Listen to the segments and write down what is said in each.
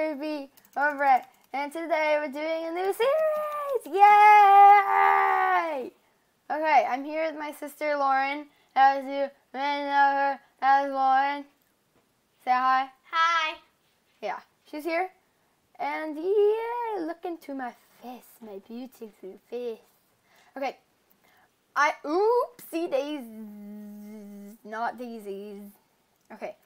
Ruby over it, and today we're doing a new series! Yay! Okay, I'm here with my sister Lauren. As you may know her as Lauren. Say hi. Hi. Yeah, she's here. And yeah, look into my face, my beautiful face. Okay, I oopsie daisies, not daisies. Okay,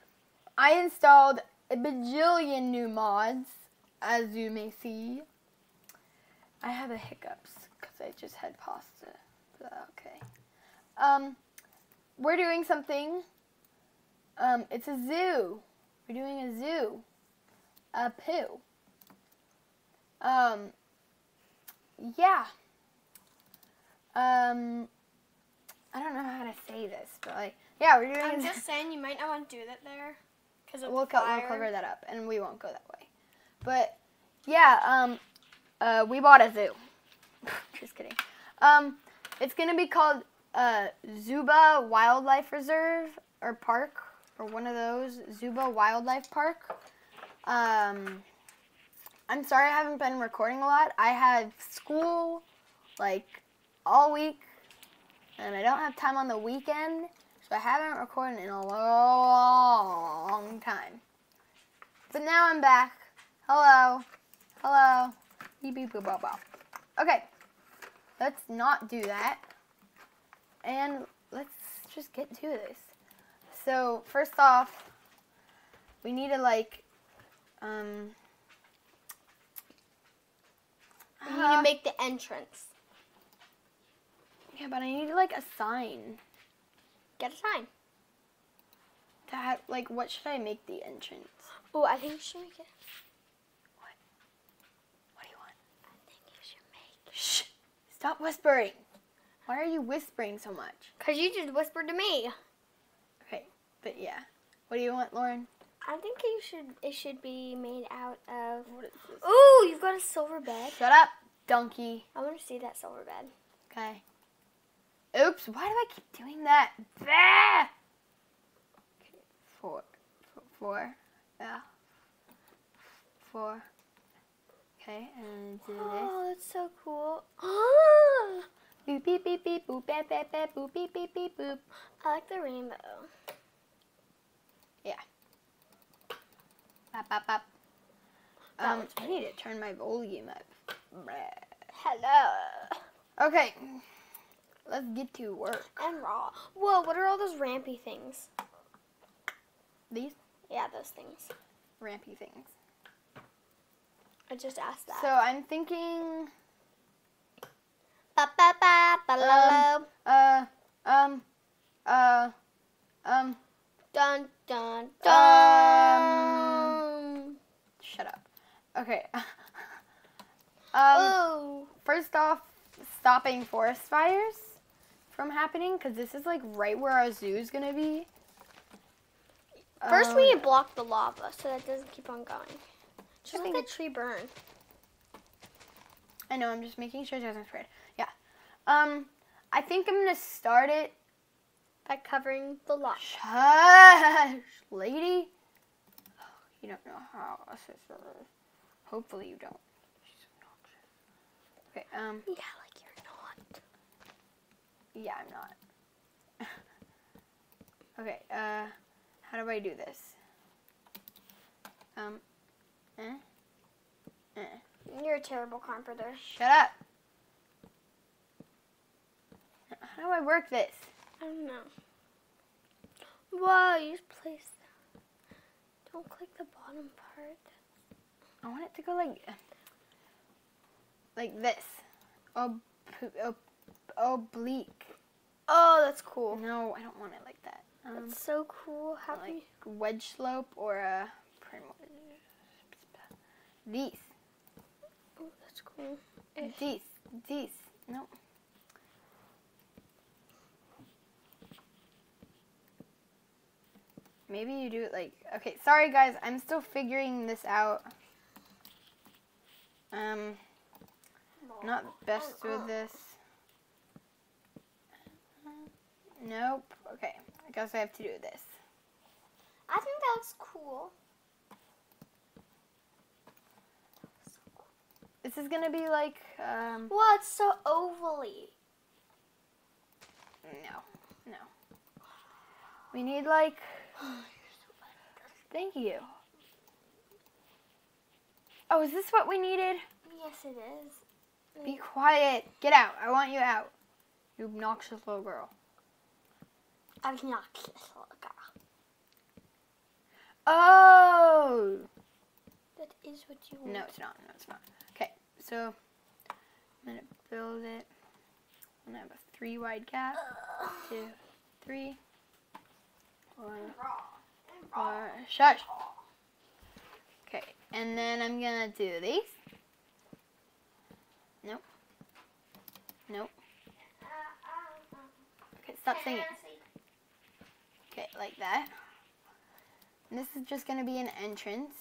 I installed a bajillion new mods, as you may see. I have a hiccups because I just had pasta. Okay. Um, we're doing something. Um, it's a zoo. We're doing a zoo. A poo. Um, yeah. Um, I don't know how to say this, but like, yeah, we're doing. I'm just saying you might not want to do that there. Because we'll, co- we'll cover that up, and we won't go that way. But yeah, um, uh, we bought a zoo. Just kidding. Um, it's gonna be called uh, Zuba Wildlife Reserve or Park or one of those Zuba Wildlife Park. Um, I'm sorry I haven't been recording a lot. I have school like all week, and I don't have time on the weekend. So I haven't recorded in a long time. But now I'm back. Hello. Hello. Beep beep boop boop boop. Okay. Let's not do that. And let's just get to this. So first off, we need to like um You need uh, to make the entrance. Yeah, but I need like a sign. Get a sign. That like what should I make the entrance? Oh, I think you should make it. What What do you want? I think you should make Shh! Stop whispering. Why are you whispering so much? Because you just whispered to me. Okay, but yeah. What do you want, Lauren? I think you should. It should be made out of. What is this? Ooh, you've got a silver bed. Shut up, donkey. I want to see that silver bed. Okay. Oops, why do I keep doing that? Bah! Okay, four, four, yeah. Four. Okay, and do this. Oh, that's so cool. Boop, beep, beep, beep, boop, bap, bap, bap, boop, beep, beep, beep, boop. I like the rainbow. Yeah. Bop, bop, bop. Um, I need to turn my volume up. Hello. Okay, let's get to work. And raw. Whoa, what are all those rampy things? These Yeah, those things. rampy things. I just asked that. So I'm thinking, Ba, ba, ba, ba, la, Um, uh, um, uh, um, Dun dun Um, dun. shut up. Okay. um, oh. first off, stopping forest fires from happening because this is like right where our zoo is gonna be. First, Um, we need to block the lava so that doesn't keep on going. Just let the tree burn. I know. I'm just making sure it doesn't spread. Yeah. Um, I think I'm gonna start it. By covering the lava. Shush, lady. You don't know how a sister is. Hopefully you don't. She's obnoxious. Okay. Um. Yeah, like you're not. Yeah, I'm not. okay, uh, how do I do this? Um, eh? Eh. You're a terrible carpenter. Shut up! How do I work this? I don't know. Whoa, you just place. Don't click the bottom part. I want it to go like, like this. Ob- ob- oblique. Oh, that's cool. No, I don't want it like that. Um, That's so cool. How do like wedge slope or a prim- These. Oh, that's cool. Ish. These. These. No. Maybe you do it like okay, sorry guys, I'm still figuring this out. Um not best with this. Nope. Okay. I guess I have to do this. I think that looks cool. this is gonna be like um Well, it's so ovally. no no. We need like thank you. Oh, is this what we needed? Yes, it is. Be quiet. Get out. I want you out. You obnoxious little girl. Obnoxious little girl. Oh. That is what you want. No, it's not. No, it's not. Okay, so I'm gonna build it. I'm gonna have a three wide gap. Two, three. One, four. Shush. Okay, and then I'm gonna do these. Nope. Nope. Um, um. Okay, stop singing. Like that. And this is just gonna be an entrance.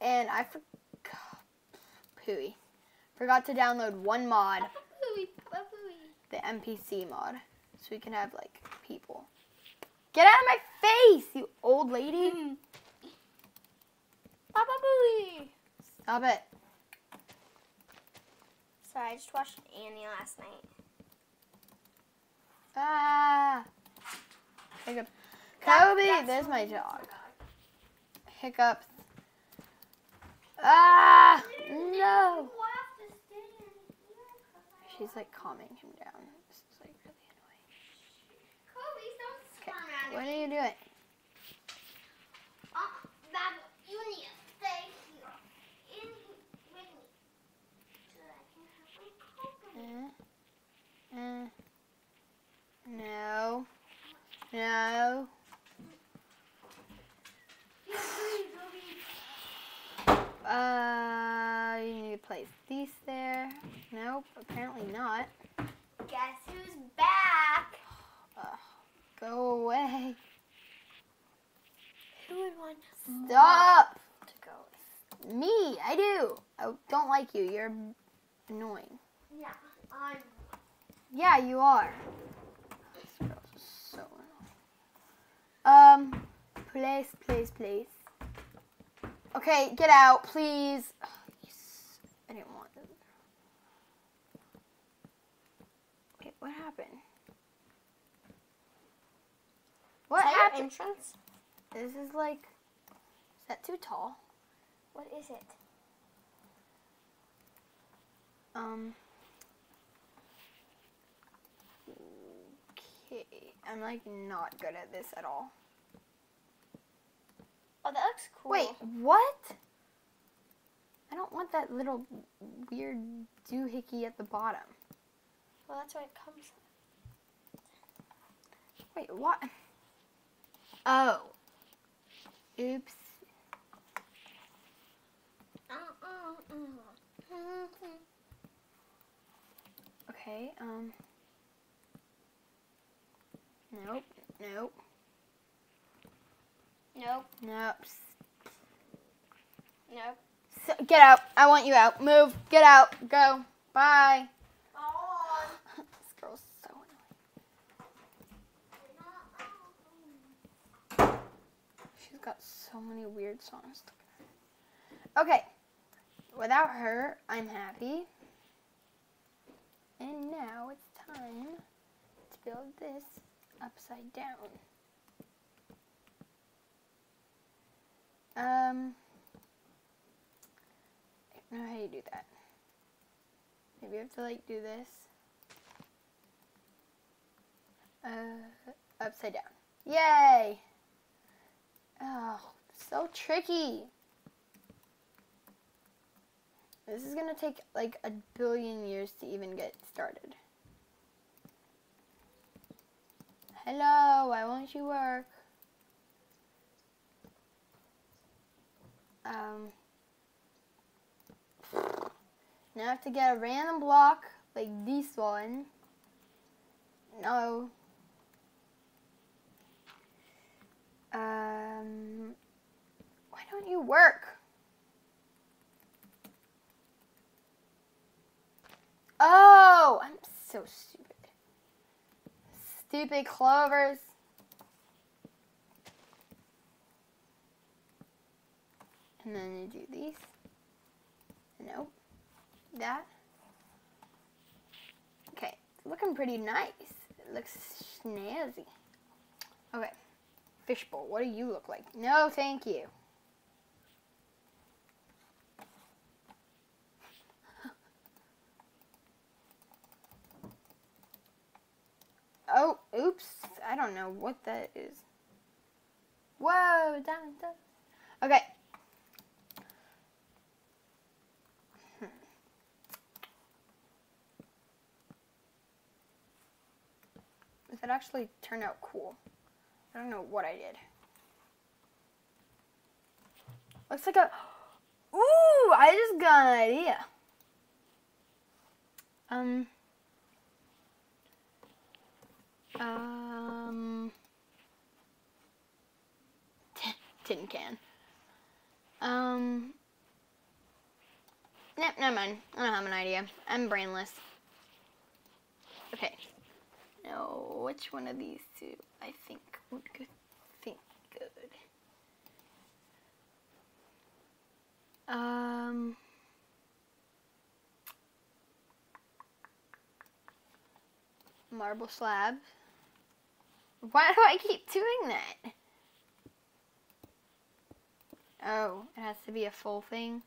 And I forgot, pooey, forgot to download one mod, the NPC mod, so we can have like people. Get out of my face, you old lady! Papa Booey. Stop it. Sorry, I just watched Annie last night. Ah. Hiccup. Kobe, there's my dog. Hiccups. Ah, no. She's like calming him down. This is like really annoying. Okay, what are you doing? Uh, uh, no. No. Uh, you need to place these there. Nope, apparently not. Guess who's back? Ugh, go away. Who would want to Stop. to go? Me, I do. I don't like you. You're annoying. Yeah, I'm. Yeah, you are. This girl's so annoying. Um, place, place, place. Okay, get out, please. Ugh, yes. I didn't want it. Wait, what happened? What Is happened? entrance? This is like, is that too tall? What is it? Um. Okay, I'm like not good at this at all. Oh, that looks cool. Wait, what? I don't want that little weird doohickey at the bottom. Well, that's what it comes. from. Wait, what? Oh. Oops. Okay, um. Nope, nope, Nope. nope. Nope. S get out. I want you out. Move. Get out. Go. Bye. this girl's so annoying. She's got so many weird songs. Okay. Without her, I'm happy. And now it's time to build this upside down. Um, I don't know how you do that. Maybe I have to like do this. Uh, upside down. Yay! Oh, so tricky. This is gonna take like a billion years to even get started. Hello, why won't you work? Um, now I have to get a random block like this one. No. Um, why don't you work? Oh, I'm so stupid. Stupid clovers. And then you do these. Nope. that. Okay, it's looking pretty nice. It looks snazzy. Okay, fishbowl, what do you look like? No, thank you. Oh, oops. I don't know what that is. Whoa, diamond dust. Okay. That actually turned out cool. I don't know what I did. Looks like a. Ooh, I just got an idea. Um. Um. Tin, tin can. Um. Nope, never mind. I don't have an idea. I'm brainless. Okay. Now, which one of these two I think would think good? Um. Marble slabs. Why do I keep doing that? Oh, it has to be a full thing.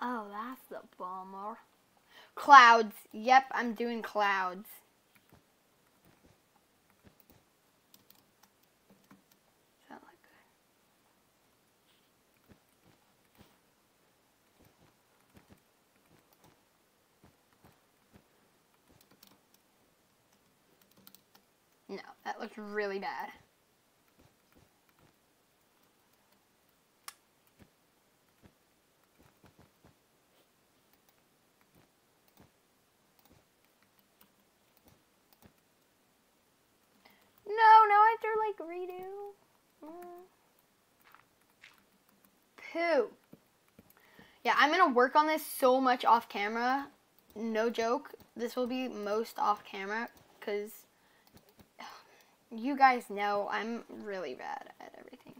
Oh, that's the bummer. Clouds. Yep, I'm doing clouds. No, that looks really bad. No, now I have to like redo. Mm. Poo. Yeah, I'm gonna work on this so much off camera. No joke. This will be most off camera because you guys know I'm really bad at everything.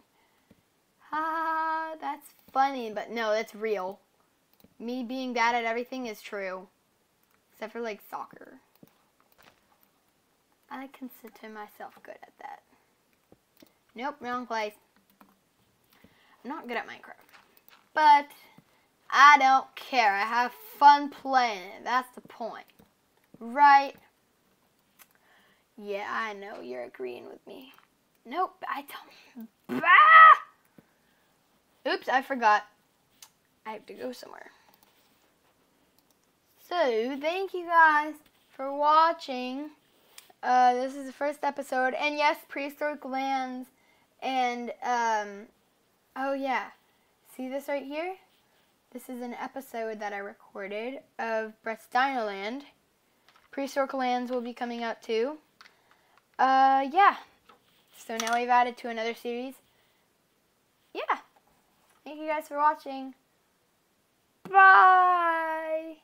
Ha, that's funny, but no, that's real. Me being bad at everything is true. Except for like soccer. I consider myself good at that. Nope, wrong place. I'm not good at Minecraft. But I don't care. I have fun playing it. That's the point. Right? Yeah, I know you're agreeing with me. Nope, I don't. Bah! Oops, I forgot. I have to go somewhere. So, thank you guys for watching. Uh, this is the first episode, and yes, prehistoric lands, and um, oh yeah, see this right here? This is an episode that I recorded of Brett's Dino Land. Prehistoric lands will be coming out too. Uh, yeah. So now we've added to another series. Yeah. Thank you guys for watching. Bye!